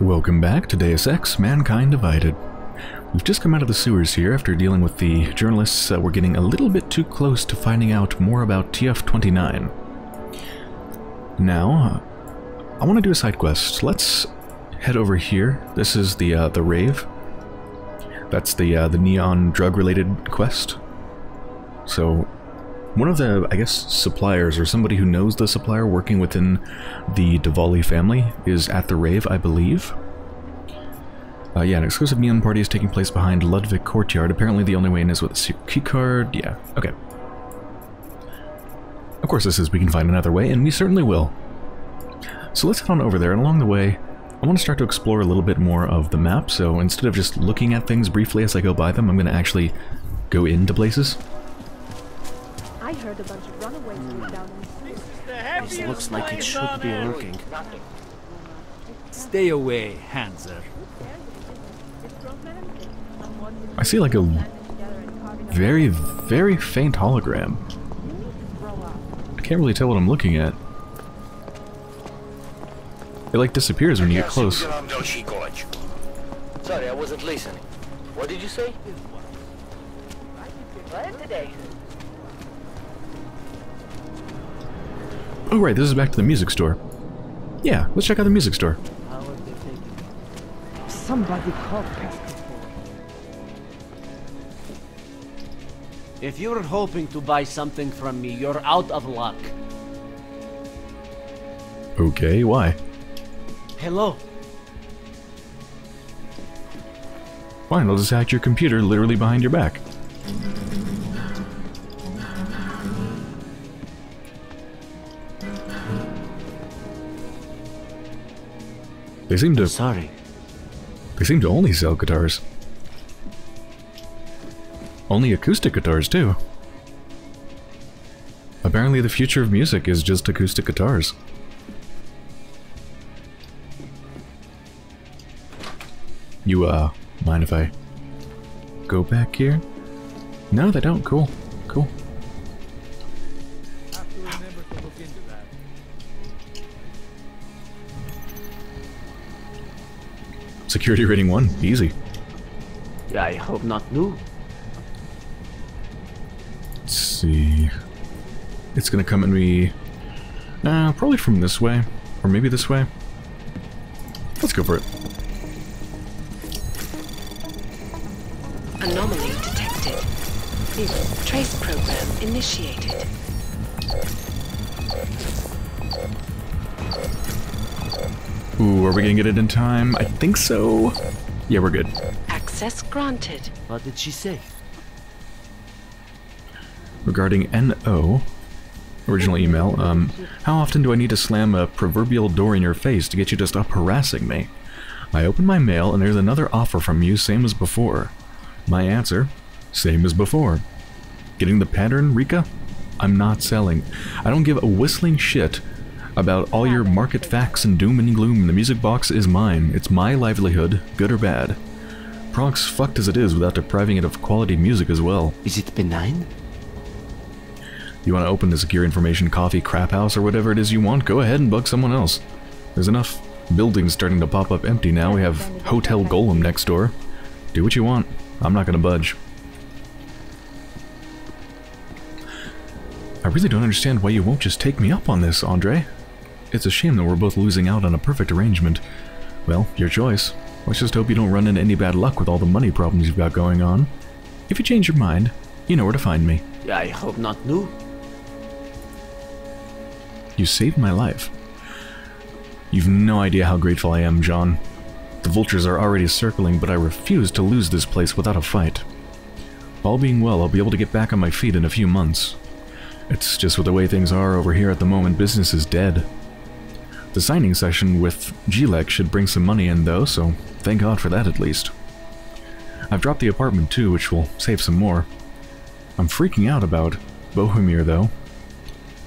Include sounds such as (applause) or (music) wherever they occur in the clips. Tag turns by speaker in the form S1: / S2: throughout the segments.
S1: Welcome back to Deus Ex Mankind Divided. We've just come out of the sewers here after dealing with the journalists that were getting a little bit too close to finding out more about TF-29. Now, uh, I want to do a side quest. Let's head over here. This is the uh, the rave. That's the uh, the neon drug-related quest. So, one of the, I guess, suppliers, or somebody who knows the supplier working within the Dvali family, is at the rave, I believe. Uh, yeah, an exclusive neon party is taking place behind Ludwig Courtyard. Apparently the only way in is with a key card. Yeah, okay. Of course this is we can find another way, and we certainly will. So let's head on over there, and along the way, I want to start to explore a little bit more of the map, so instead of just looking at things briefly as I go by them, I'm going to actually go into places.
S2: I heard a bunch of runaways hmm. were down in
S3: This looks like it should be working. Stay away, Hanser.
S1: I see like a very, very faint hologram. I can't really tell what I'm looking at. It like disappears when you get close.
S4: Sorry, I wasn't listening. What did you say? What today?
S1: Oh right, this is back to the music store. Yeah, let's check out the music store.
S2: Somebody called Pesco.
S3: If you're hoping to buy something from me, you're out of luck.
S1: Okay, why?
S3: Hello.
S1: Fine, I'll just hack your computer literally behind your back. They seem to
S3: Sorry.
S1: they seem to only sell guitars. Only acoustic guitars too. Apparently the future of music is just acoustic guitars. You uh mind if I go back here? No, they don't. Cool. Security rating 1. Easy.
S3: I hope not new.
S1: Let's see. It's gonna come at me... Uh, probably from this way. Or maybe this way. Let's go for it.
S5: Anomaly detected. Trace program initiated.
S1: Ooh, are we gonna get it in time? I think so. Yeah, we're good.
S5: Access granted.
S3: What did she say?
S1: Regarding NO, original email, um, how often do I need to slam a proverbial door in your face to get you to stop harassing me? I open my mail and there's another offer from you, same as before. My answer, same as before. Getting the pattern, Rika? I'm not selling. I don't give a whistling shit about all your market facts and doom and gloom. The music box is mine. It's my livelihood, good or bad. Prague's fucked as it is without depriving it of quality music as well.
S3: Is it benign?
S1: You want to open the secure information coffee crap house or whatever it is you want? Go ahead and bug someone else. There's enough buildings starting to pop up empty now. We have Hotel Golem next door. Do what you want. I'm not going to budge. I really don't understand why you won't just take me up on this, Andre. It's a shame that we're both losing out on a perfect arrangement. Well, your choice. Let's just hope you don't run into any bad luck with all the money problems you've got going on. If you change your mind, you know where to find me.
S3: I hope not new.
S1: You saved my life. You've no idea how grateful I am, John. The vultures are already circling, but I refuse to lose this place without a fight. All being well, I'll be able to get back on my feet in a few months. It's just with the way things are over here at the moment, business is dead. The signing session with Gilek should bring some money in though, so thank God for that at least. I've dropped the apartment too, which will save some more. I'm freaking out about Bohemir though.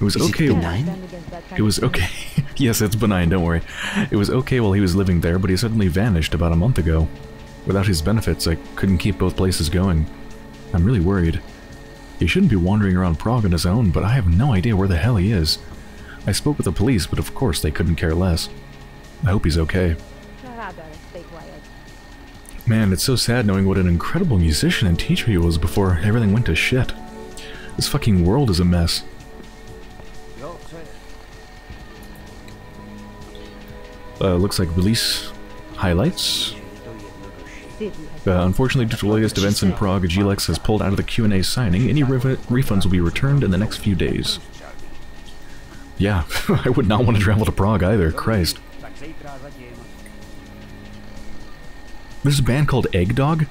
S1: It was
S3: Is
S1: okay.
S3: it benign?
S1: It was okay. (laughs) yes, it's benign, don't worry. It was okay while he was living there, but he suddenly vanished about a month ago. Without his benefits, I couldn't keep both places going. I'm really worried. He shouldn't be wandering around Prague on his own, but I have no idea where the hell he is. I spoke with the police, but of course they couldn't care less. I hope he's okay. Man, it's so sad knowing what an incredible musician and teacher he was before everything went to shit. This fucking world is a mess. Uh, looks like release highlights. Uh, unfortunately, due to latest events in Prague, Gilex has pulled out of the Q&A signing. Any ref- refunds will be returned in the next few days. Yeah, (laughs) I would not want to travel to Prague either, Christ. There's a band called Egg Dog?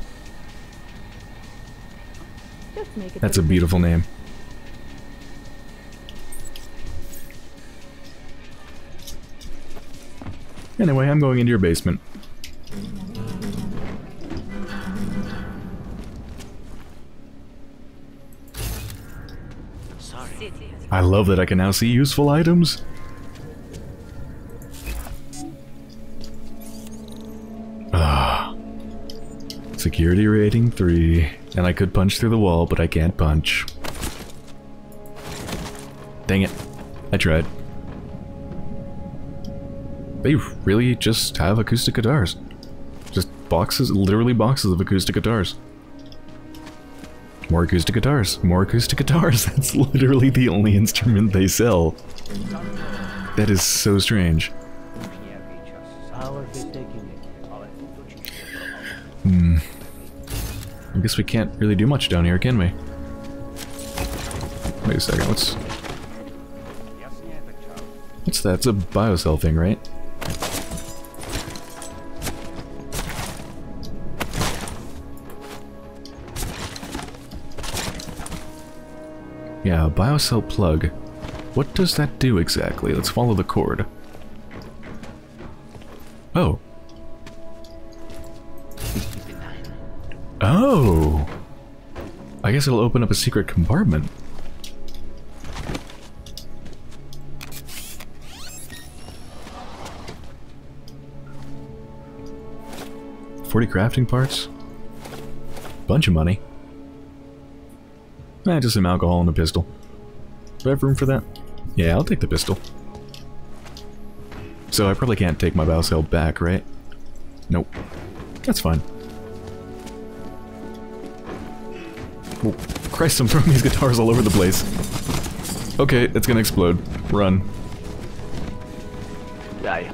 S2: just make it.
S1: That's a beautiful name. Anyway, I'm going into your basement. I love that I can now see useful items. Ah. Security rating 3. And I could punch through the wall, but I can't punch. Dang it. I tried. They really just have acoustic guitars. Just boxes, literally boxes of acoustic guitars. More acoustic guitars. More acoustic guitars. (laughs) That's literally the only instrument they sell. That is so strange.
S3: It?
S1: I guess we can't really do much down here, can we? Wait a second, what's... What's that? It's a biocell thing, right? Yeah, biocell plug. What does that do exactly? Let's follow the cord. Oh. Oh! I guess it'll open up a secret compartment. Forty crafting parts? Bunch of money. Eh, just some alcohol and a pistol. Do I have room for that? Yeah, I'll take the pistol. So I probably can't take my biocell back, right? Nope. That's fine. Oh, Christ, I'm throwing these guitars all over the place. Okay, it's gonna explode. Run.
S4: Die.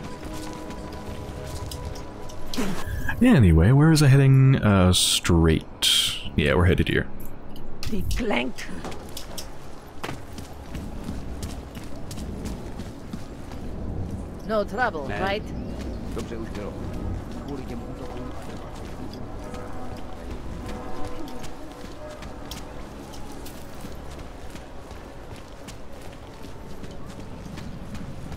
S1: Anyway, where is I heading? Uh, straight. Yeah, we're headed here.
S2: Be clanked.
S6: No trouble, right?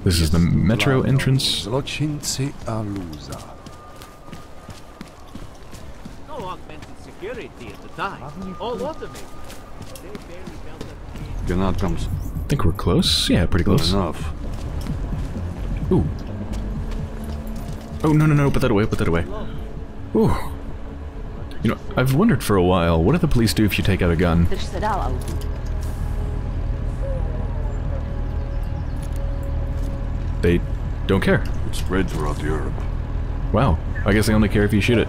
S1: This is the metro entrance.
S7: Zločinci a lůza.
S3: No augmented security at the time. All automated. They barely felt it.
S7: Granat comes.
S1: I think we're close. Yeah, pretty
S7: Good
S1: close.
S7: enough.
S1: Ooh. Oh, no, no, no, put that away, put that away. Ooh. You know, I've wondered for a while, what do the police do if you take out a gun?
S6: Drž se dál, autu.
S1: They don't care.
S7: It's spread throughout Europe.
S1: Wow. I guess they only care if you shoot it.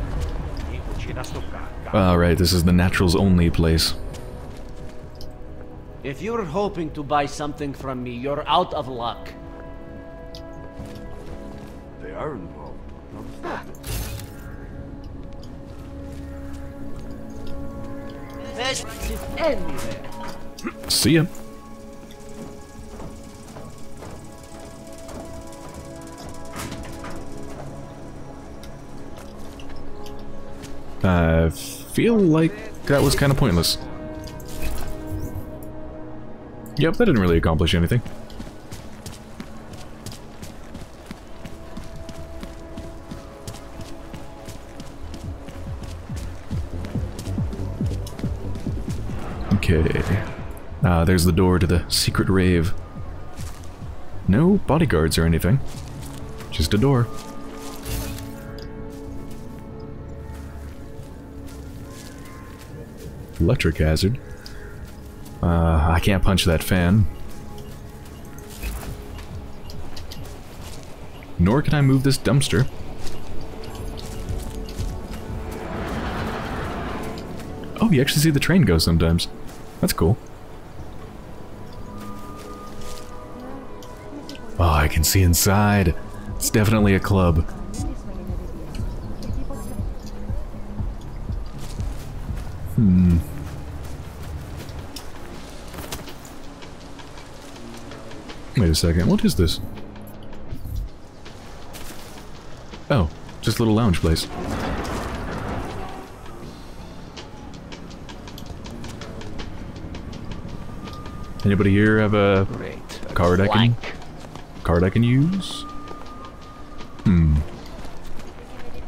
S1: Ah, Alright, this is the Naturals only place.
S3: If you're hoping to buy something from me, you're out of luck.
S7: They are involved. Now stop it.
S3: This is anywhere.
S1: See ya. I feel like that was kind of pointless. Yep, that didn't really accomplish anything. Okay. Ah, there's the door to the secret rave. No bodyguards or anything. Just a door. Electric hazard. Uh, I can't punch that fan. Nor can I move this dumpster. Oh, you actually see the train go sometimes. That's cool. Oh, I can see inside. It's definitely a club. Second, what is this? Oh, just a little lounge place. Anybody here have a
S4: Great.
S1: card I can card I can use? Hmm.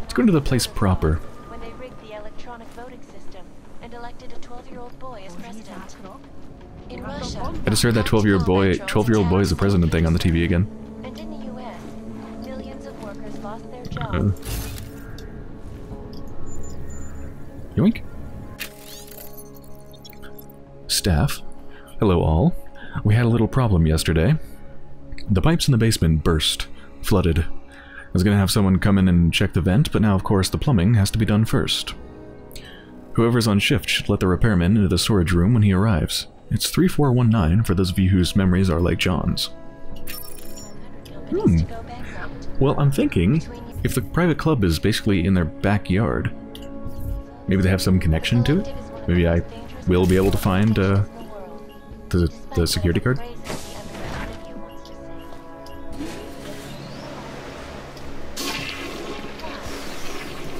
S1: Let's go into the place proper.
S8: Russia,
S1: I just heard that 12 year old boy 12 year old boy is the president thing on the TV again.
S8: and in the U.S., millions of workers lost their
S1: Uh,
S8: jobs.
S1: yoink. Staff. Hello all. We had a little problem yesterday. The pipes in the basement burst. Flooded. I was gonna have someone come in and check the vent, but now of course the plumbing has to be done first. Whoever's on shift should let the repairman into the storage room when he arrives. It's 3419 for those of you whose memories are like John's.
S8: Bankrupt.
S1: Well, I'm thinking, if the private club is basically in their backyard, maybe they have some connection to it? Maybe I will be able to find uh, the, the security card?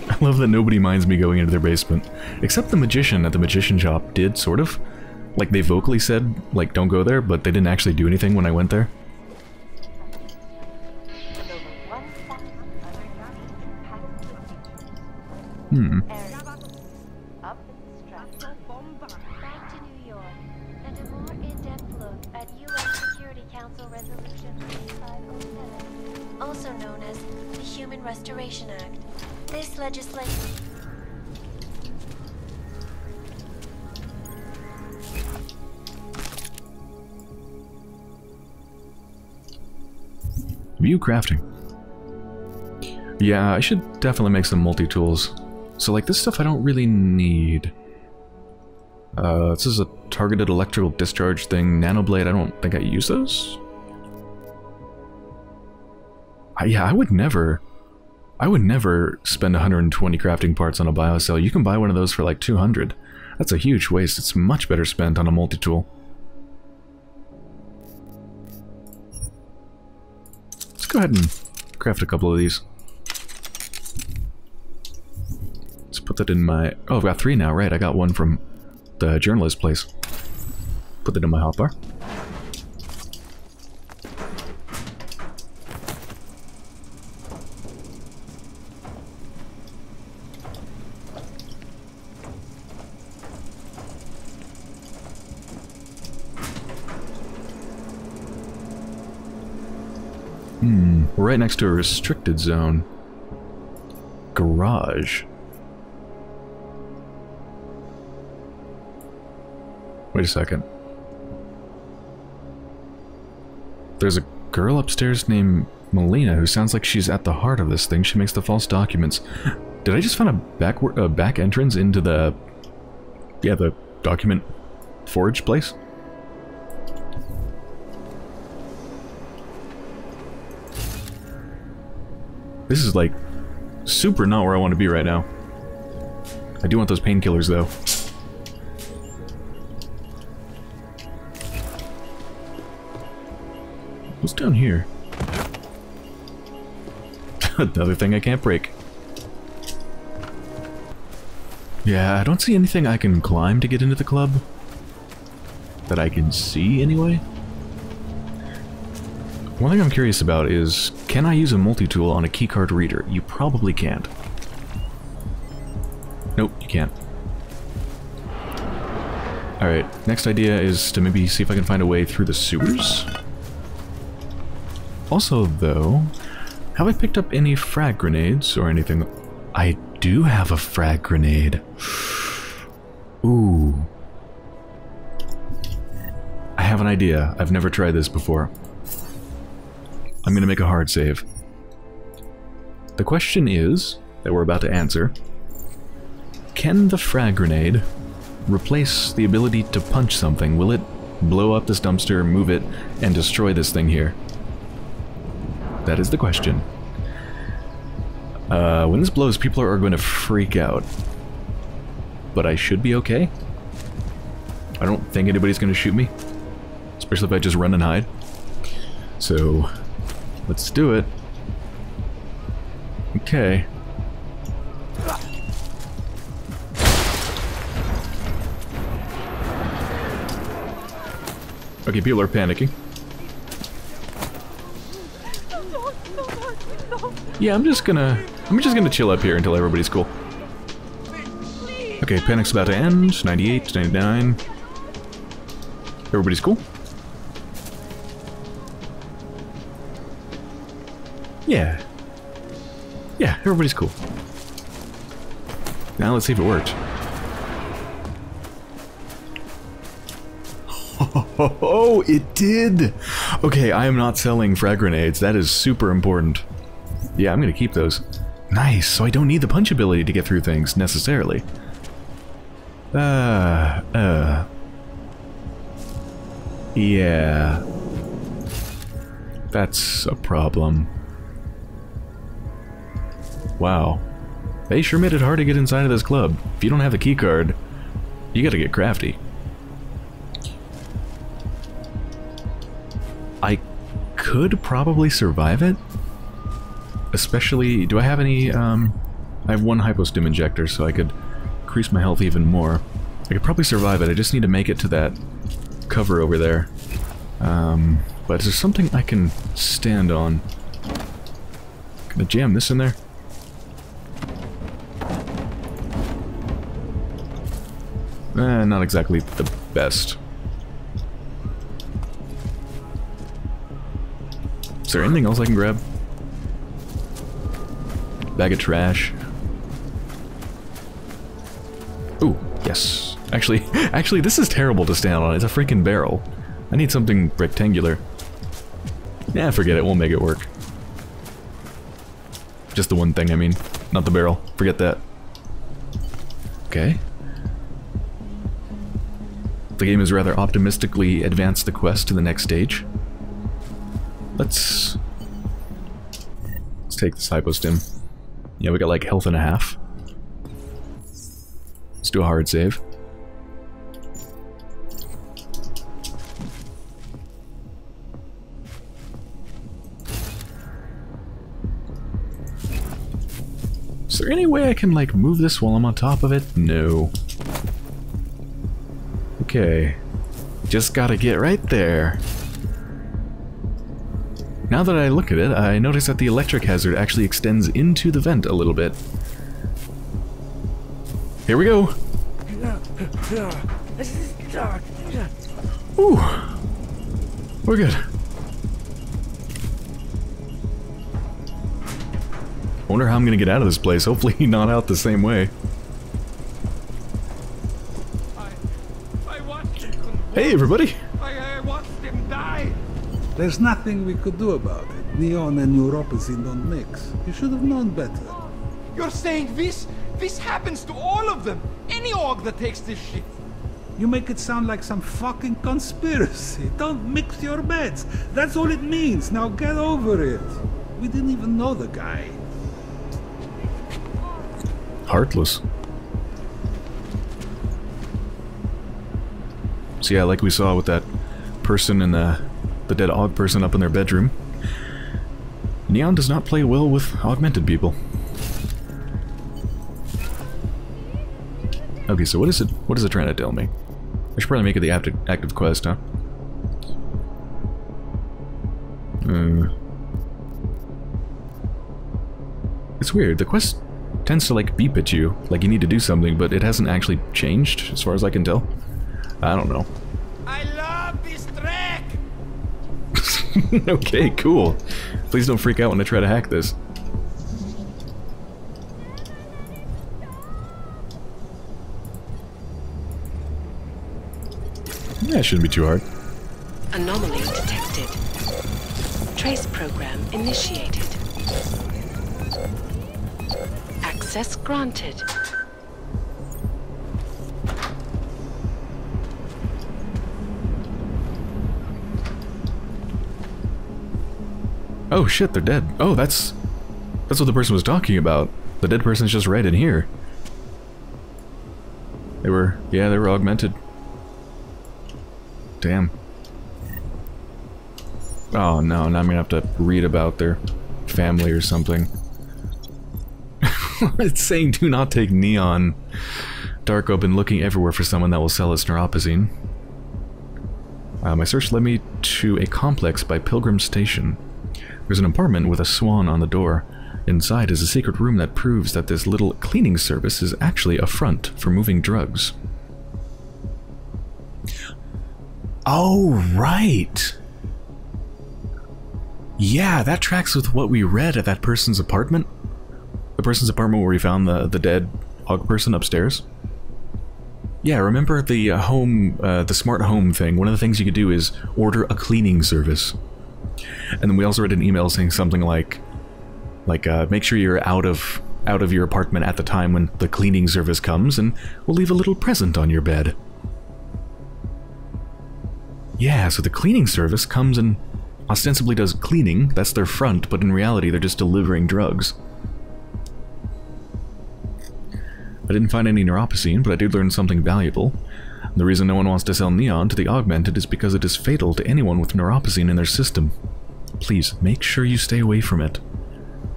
S1: I love that nobody minds me going into their basement. Except the magician at the magician shop did, sort of. Like, they vocally said, like, don't go there, but they didn't actually do anything when I went there. Hmm.
S8: Back to New York, and a more in-depth look at UN Security Council Resolution 3507, also known as the Human Restoration Act. This legislation
S1: View crafting. Yeah, I should definitely make some multi-tools. So like this stuff I don't really need. Uh, this is a targeted electrical discharge thing. Nanoblade, I don't think I use those. I, yeah, I would never... I would never spend 120 crafting parts on a biocell. You can buy one of those for like 200. That's a huge waste. It's much better spent on a multi-tool. Go ahead and craft a couple of these. Let's put that in my... Oh, I've got three now, right. I got one from the journalist place. Put that in my hotbar. Hmm, we're right next to a restricted zone. Garage. Wait a second. There's a girl upstairs named Melina who sounds like she's at the heart of this thing. She makes the false documents. (gasps) Did I just find a back a back entrance into the yeah the document forge place? This is like super not where I want to be right now. I do want those painkillers though. What's down here? (laughs) Another thing I can't break. Yeah, I don't see anything I can climb to get into the club. That I can see, anyway. One thing I'm curious about is, can I use a multi-tool on a keycard reader? You probably can't. Nope, you can't. Alright, next idea is to maybe see if I can find a way through the sewers? Also, though, have I picked up any frag grenades or anything? I do have a frag grenade. (sighs) Ooh. I have an idea. I've never tried this before. I'm gonna make a hard save. The question is, that we're about to answer, can the frag grenade replace the ability to punch something? Will it blow up this dumpster, move it, and destroy this thing here? That is the question. Uh, when this blows, people are going to freak out. But I should be okay. I don't think anybody's going to shoot me. Especially if I just run and hide. So, let's do it. Okay. Okay, people are panicking. Yeah, I'm just gonna... I'm just gonna chill up here until everybody's cool. Okay, panic's about to end. 98, 99. Everybody's cool? Yeah. Yeah, everybody's cool. Now let's see if it worked. Oh, it did! Okay, I am not selling frag grenades. That is super important. Yeah, I'm gonna keep those. Nice, so I don't need the punch ability to get through things, necessarily. Uh, uh. Yeah. That's a problem. Wow. They sure made it hard to get inside of this club. If you don't have the keycard, you gotta get crafty. I could probably survive it. Especially, do I have any, um, I have one hypostim injector, so I could increase my health even more. I could probably survive it, I just need to make it to that cover over there. Um, but is there something I can stand on? Can I jam this in there? Eh, not exactly the best. Is there anything else I can grab? Bag of trash. Ooh, yes. Actually, (laughs) actually, this is terrible to stand on. It's a freaking barrel. I need something rectangular. Yeah, forget it. We'll make it work. Just the one thing, I mean. Not the barrel. Forget that. Okay. The game has rather optimistically advanced the quest to the next stage. Let's... Let's take this hypostim. Yeah, we got like health and a half. Let's do a hard save. Is there any way I can like move this while I'm on top of it? No. Okay. Just gotta get right there. Now that I look at it, I notice that the electric hazard actually extends into the vent a little bit. Here we go! Ooh! We're good. Wonder how I'm gonna get out of this place. Hopefully (laughs) not out the same way. Hey everybody! I, I watched him die!
S9: There's nothing we could do about it. Neon and neuropathy don't mix. You should have known better.
S10: You're saying this? This happens to all of them! Any aug that takes this shit!
S9: You make it sound like some fucking conspiracy. Don't mix your bets. That's all it means. Now get over it. We didn't even know the guy.
S1: Heartless. Yeah, like we saw with that person in the the dead odd person up in their bedroom. Neon does not play well with augmented people. Okay, so what is it what is it trying to tell me? I should probably make it the active, active quest, huh? Uh, it's weird. The quest tends to like beep at you, like you need to do something, but it hasn't actually changed, as far as I can tell. I don't know.
S10: I love this track! (laughs)
S1: okay, cool. Please don't freak out when I try to hack this. Yeah, it shouldn't be too hard.
S5: Anomaly detected. Trace program initiated. Access granted.
S1: Oh shit, they're dead. Oh, that's... That's what the person was talking about. The dead person's just right in here. They were... Yeah, they were augmented. Damn. Oh no, now I'm gonna have to read about their family or something. (laughs) it's saying do not take neon. Darko been looking everywhere for someone that will sell us neuropozyne. Uh, my search led me to a complex by Pilgrim Station. There's an apartment with a swan on the door. Inside is a secret room that proves that this little cleaning service is actually a front for moving drugs. Oh, right! Yeah, that tracks with what we read at that person's apartment. The person's apartment where we found the, the dead aug person upstairs. Yeah, remember the uh, home, uh, the smart home thing? One of the things you could do is order a cleaning service. And then we also read an email saying something like, like, uh, make sure you're out of out of your apartment at the time when the cleaning service comes, and we'll leave a little present on your bed. Yeah, so the cleaning service comes and ostensibly does cleaning, that's their front, but in reality they're just delivering drugs. I didn't find any neuropozyne, but I did learn something valuable. The reason no one wants to sell neon to the augmented is because it is fatal to anyone with neuropozyne in their system. Please, make sure you stay away from it.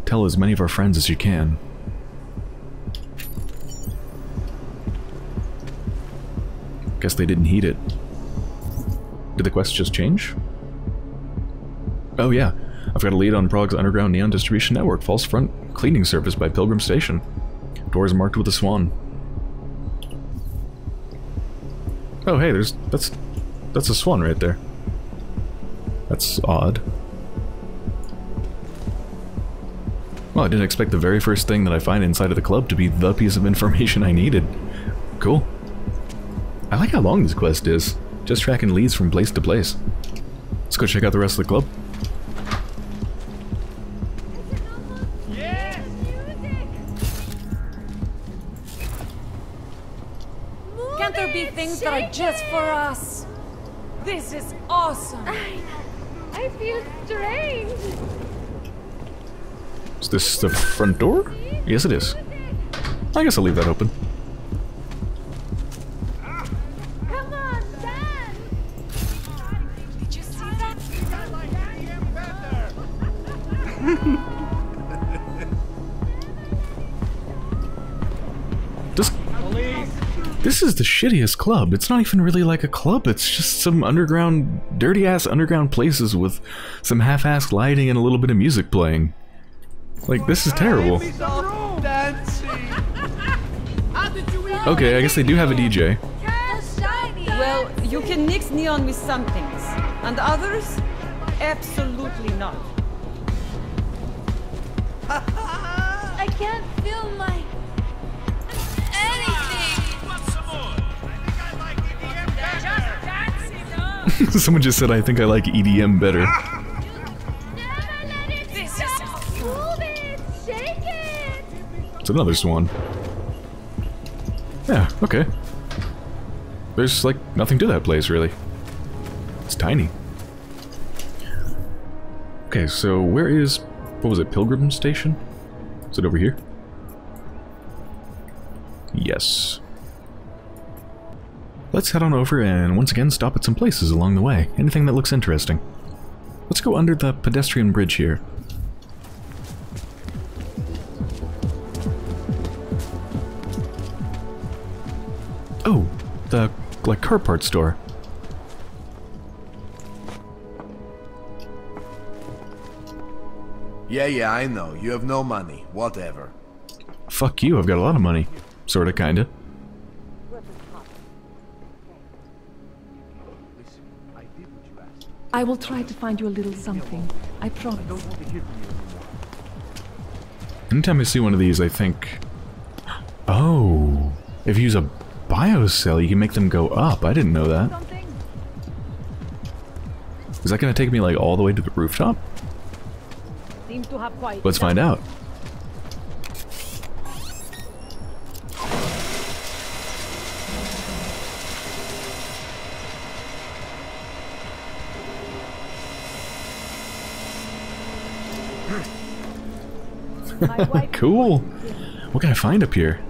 S1: Tell as many of our friends as you can. Guess they didn't heed it. Did the quest just change? Oh yeah, I've got a lead on Prague's underground neon distribution network, false front cleaning service by Pilgrim Station. Doors marked with a swan. Oh hey, there's that's that's a swan right there. That's odd. Well, I didn't expect the very first thing that I find inside of the club to be the piece of information I needed. Cool. I like how long this quest is. Just tracking leads from place to place. Let's go check out the rest of the club.
S11: Just for us? This is awesome.
S2: I, I feel strange.
S1: Is this the front door? Yes, it is. I guess I'll leave that open. Shittiest club. It's not even really like a club. It's just some underground, dirty-ass underground places with some half-assed lighting and a little bit of music playing. Like, this is terrible. (laughs) Okay, I guess they do have a DJ.
S11: Well, you can mix neon with some things, and others, absolutely not. (laughs)
S2: I can't (laughs)
S1: Someone just said, I think I like EDM better.
S2: Move it! Shake it!
S1: It's another swan. Yeah, okay. There's, like, nothing to that place, really. It's tiny. Okay, so where is... What was it, Pilgrim Station? Is it over here? Yes. Let's head on over and once again stop at some places along the way. Anything that looks interesting. Let's go under the pedestrian bridge here. Oh, the like car parts store.
S12: Yeah, yeah, I know. You have no money. Whatever.
S1: Fuck you, I've got a lot of money. Sorta, kinda.
S13: I will try to find you a little something. I promise.
S1: Anytime I see one of these, I think... Oh, if you use a biocell, you can make them go up. I didn't know that. Is that gonna take me, like, all the way to the rooftop?
S2: Seems to have quite
S1: Let's find out. Cool. What can I find up here?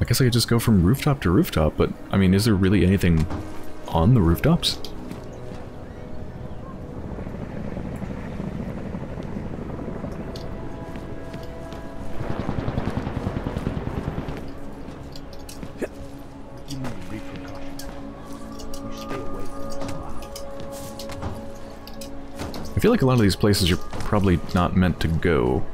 S1: I guess I could just go from rooftop to rooftop, but I mean, is there really anything on the rooftops? Feel like a lot of these places you're probably not meant to go.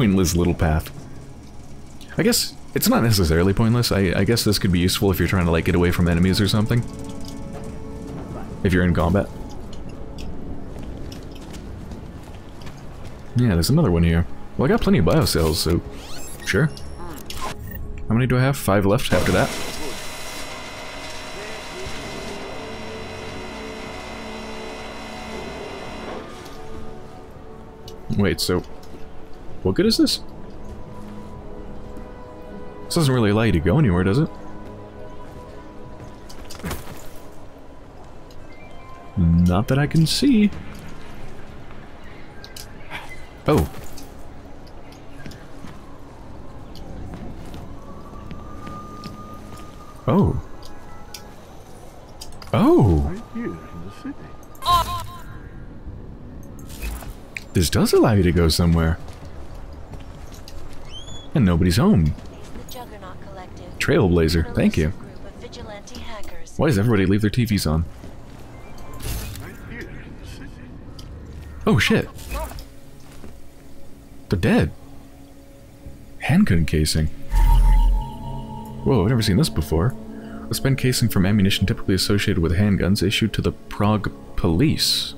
S1: Pointless little path. I guess it's not necessarily pointless. I, I guess this could be useful if you're trying to like get away from enemies or something. If you're in combat. Yeah, there's another one here. Well, I got plenty of bio cells, so sure. How many do I have? Five left after that. Wait, so... What good is this? This doesn't really allow you to go anywhere, does it? Not that I can see. Oh. Oh. Oh. This does allow you to go somewhere. And nobody's home. Trailblazer, thank you. Why does everybody leave their TVs on? Oh shit. They're dead. Handgun casing. Whoa, I've never seen this before. A spent casing from ammunition typically associated with handguns issued to the Prague police.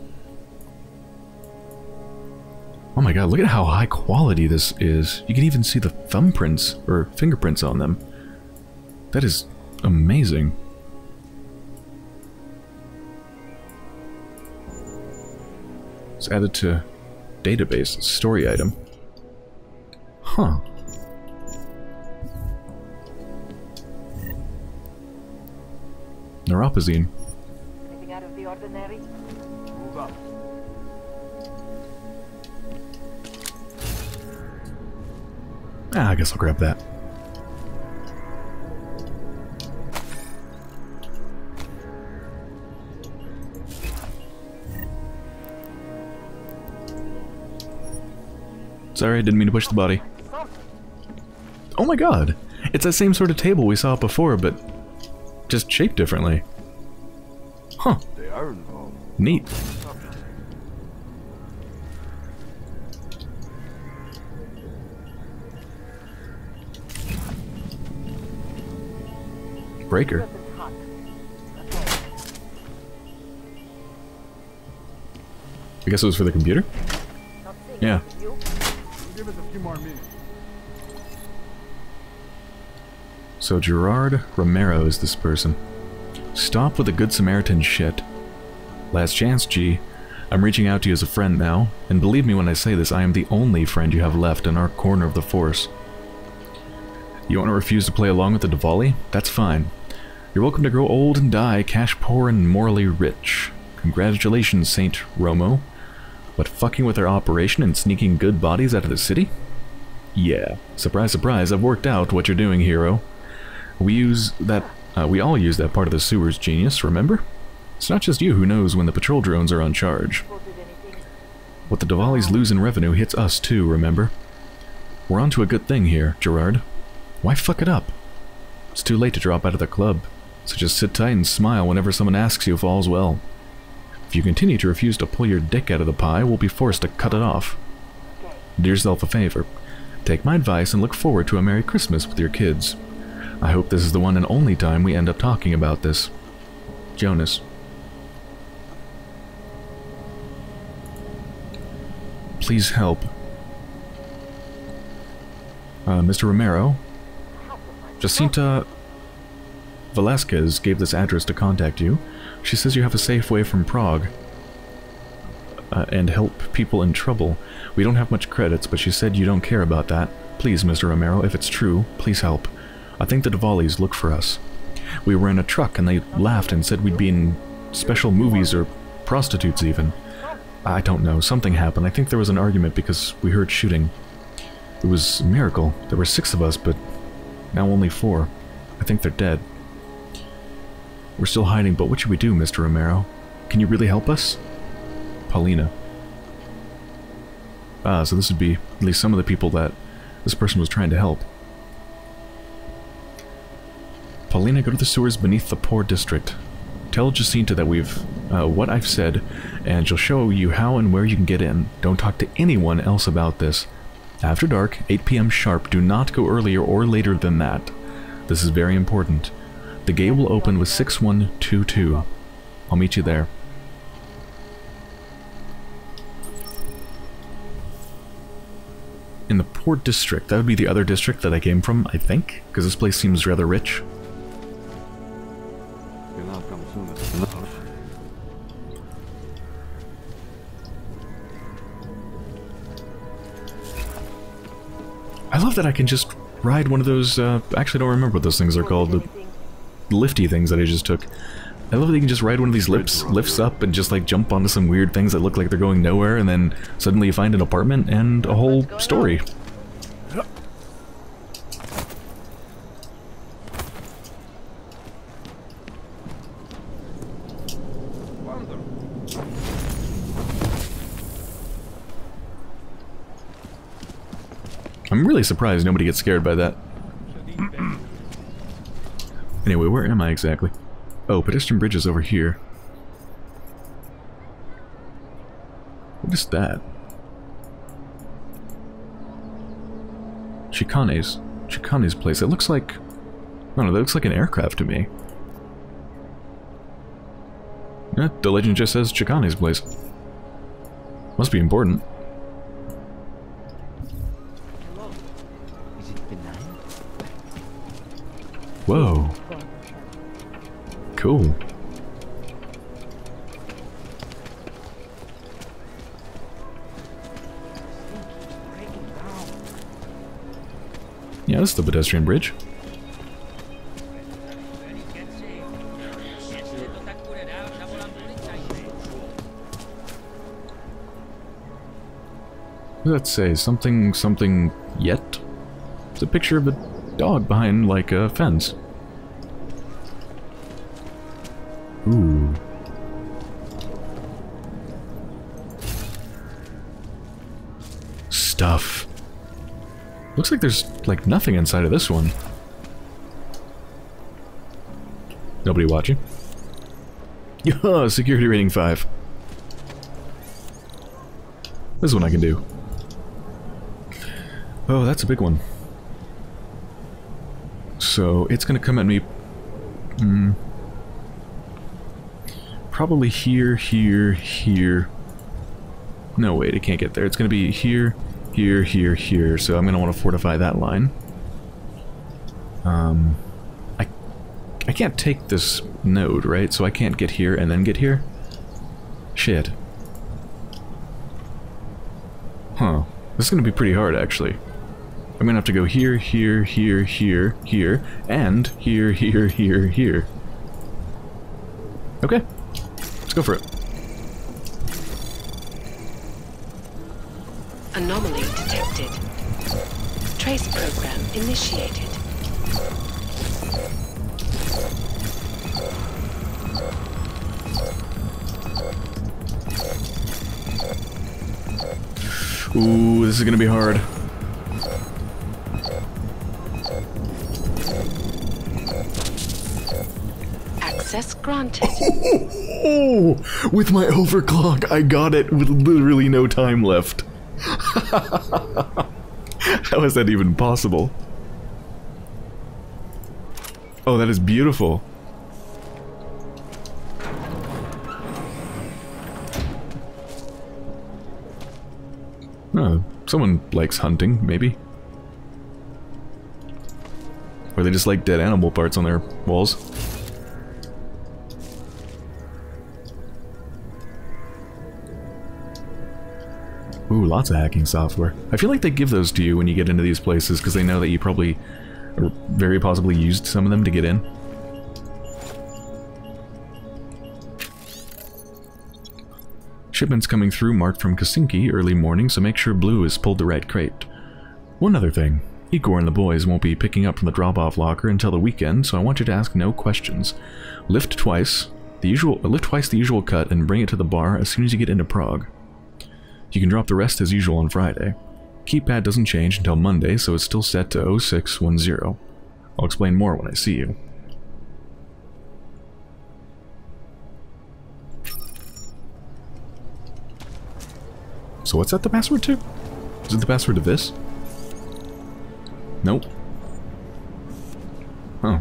S1: Oh my god, look at how high quality this is. You can even see the thumbprints, or fingerprints on them. That is amazing. It's added to database, story item. Huh. Neuropozyne.
S6: Anything out of the ordinary?
S7: Move up.
S1: Ah, I guess I'll grab that. Sorry, I didn't mean to push the body. Oh my god! It's that same sort of table we saw before, but just shaped differently. Huh.
S7: They are involved.
S1: Neat. Breaker. I guess it was for the computer? Yeah. So Gerard Romero is this person. Stop with the Good Samaritan shit. Last chance, G. I'm reaching out to you as a friend now, and believe me when I say this, I am the only friend you have left in our corner of the Force. You want to refuse to play along with the Dvali? That's fine. You're welcome to grow old and die, cash poor and morally rich. Congratulations, Saint Romo. But fucking with our operation and sneaking good bodies out of the city? Yeah. Surprise, surprise, I've worked out what you're doing, hero. We use that, uh, we all use that part of the sewers genius, remember? It's not just you who knows when the patrol drones are on charge. What the Dvalis lose in revenue hits us too, remember? We're onto a good thing here, Gerard. Why fuck it up? It's too late to drop out of the club, so just sit tight and smile whenever someone asks you if all's well. If you continue to refuse to pull your dick out of the pie, we'll be forced to cut it off. Do yourself a favor. Take my advice and look forward to a Merry Christmas with your kids. I hope this is the one and only time we end up talking about this. Jonas. Please help. Uh, Mr. Romero? Jacinta Velasquez gave this address to contact you. She says you have a safe way from Prague uh, and help people in trouble. We don't have much credits, but she said you don't care about that. Please, Mr. Romero, if it's true, please help. I think the Dvalis look for us. We were in a truck and they laughed and said we'd be in special movies or prostitutes even. I don't know, something happened. I think there was an argument because we heard shooting. It was a miracle. There were six of us, but now only four. I think they're dead. We're still hiding, but what should we do, Mr. Romero? Can you really help us? Paulina. Ah, so this would be at least some of the people that this person was trying to help. Paulina, go to the sewers beneath the poor district. Tell Jacinta that we've, uh, what I've said, and she'll show you how and where you can get in. Don't talk to anyone else about this. After dark, 8 p.m. sharp, do not go earlier or later than that. This is very important. The gate will open with 6122. I'll meet you there. In the Port District, that would be the other district that I came from, I think, because this place seems rather rich. I love that I can just ride one of those, uh, actually I don't remember what those things are called, lifty things that I just took. I love that you can just ride one of these lifts, lifts up and just like jump onto some weird things that look like they're going nowhere and then suddenly you find an apartment and a whole story. I'm really surprised nobody gets scared by that. Anyway, where am I exactly? Oh, pedestrian bridge is over here. What is that? Chicane's. Chicane's place. It looks like... I don't know, that looks like an aircraft to me. Yeah, the legend just says Chicane's place. Must be important. Cool. Yeah, this is the pedestrian bridge. Let's say? Something, something yet? It's a picture of a dog behind, like, a fence. Ooh. Stuff. Looks like there's, like, nothing inside of this one. Nobody watching? Yeah, (laughs) security rating 5. This one I can do. Oh, that's a big one. So, it's gonna come at me... Hmm... Probably here, here, here. No, wait, it can't get there. It's gonna be here, here, here, here. So I'm gonna want to fortify that line. Um... I... I can't take this node, right? So I can't get here and then get here? Shit. Huh. This is gonna be pretty hard, actually. I'm gonna have to go here, here, here, here, here, and here, here, here, here. Okay. Let's go for it.
S5: Anomaly detected. Trace program initiated.
S1: Ooh, this is gonna be hard.
S5: Access granted. (laughs)
S1: Oh, with my overclock, I got it with literally no time left. (laughs) How is that even possible? Oh, that is beautiful. Oh, someone likes hunting, maybe. Or they just like dead animal parts on their walls. Ooh, lots of hacking software. I feel like they give those to you when you get into these places because they know that you probably, very possibly used some of them to get in. Shipments coming through marked from Kasinki early morning, so make sure Blue has pulled the right crate. One other thing. Igor and the boys won't be picking up from the drop-off locker until the weekend, so I want you to ask no questions. Lift twice, the usual, lift twice the usual cut, and bring it to the bar as soon as you get into Prague. You can drop the rest as usual on Friday. Keypad doesn't change until Monday, so it's still set to 0610. I'll explain more when I see you. So what's that the password to? Is it the password to this? Nope. Oh.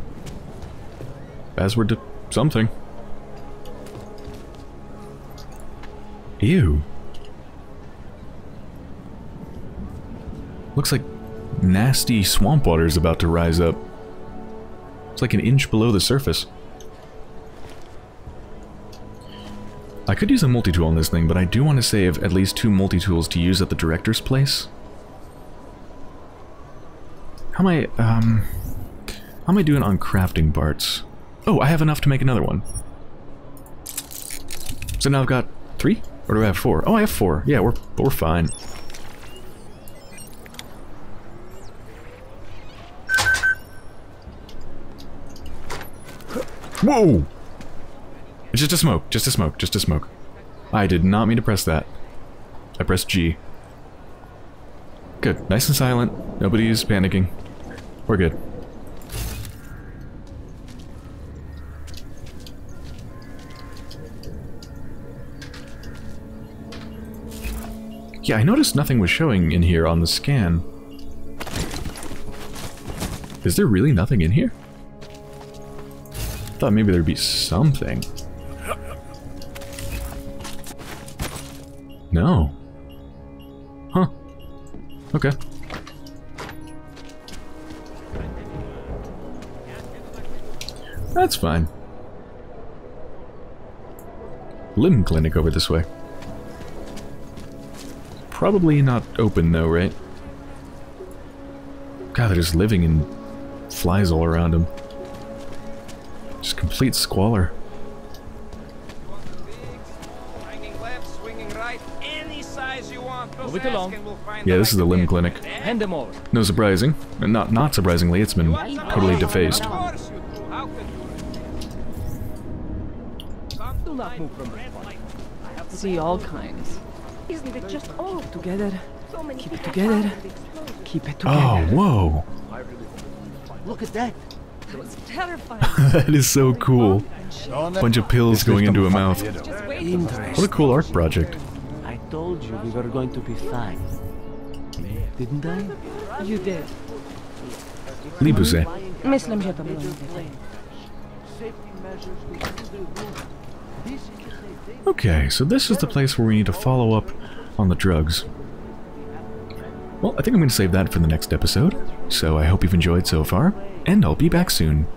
S1: Password to something. Ew. Looks like nasty swamp water is about to rise up. It's like an inch below the surface. I could use a multi-tool on this thing, but I do want to save at least two multi-tools to use at the director's place. How am I, um... How am I doing on crafting parts? Oh, I have enough to make another one. So now I've got three? Or do I have four? Oh, I have four. Yeah, we're, we're fine. Whoa! It's just a smoke, just a smoke, just a smoke. I did not mean to press that. I pressed G. Good, nice and silent. Nobody's panicking. We're good. Yeah, I noticed nothing was showing in here on the scan. Is there really nothing in here? Thought maybe there'd be something. No. Huh. Okay. That's fine. Limb clinic over this way. Probably not open though, right? God, they're just living in flies all around them. Just complete squalor.
S10: Move it along.
S1: Yeah, this is the limb clinic.
S10: Hand them over.
S1: No surprising. And not not surprisingly, it's been totally defaced.
S10: Do not move from the spot.
S13: See all kinds.
S2: Isn't it just all
S13: Together. Keep it together.
S2: fighting to explode?
S13: Keep it together.
S1: Oh, whoa.
S6: Look at that.
S13: It was terrifying. (laughs)
S1: that is so cool. Bunch of pills going into a mouth. What a cool art project.
S6: I told you we were going to be fine. Didn't I?
S13: You did.
S1: Libuse.
S13: Myslím, že to bylo.
S1: Okay, so this is the place where we need to follow up on the drugs. Well, I think I'm going to save that for the next episode, so I hope you've enjoyed so far, and I'll be back soon.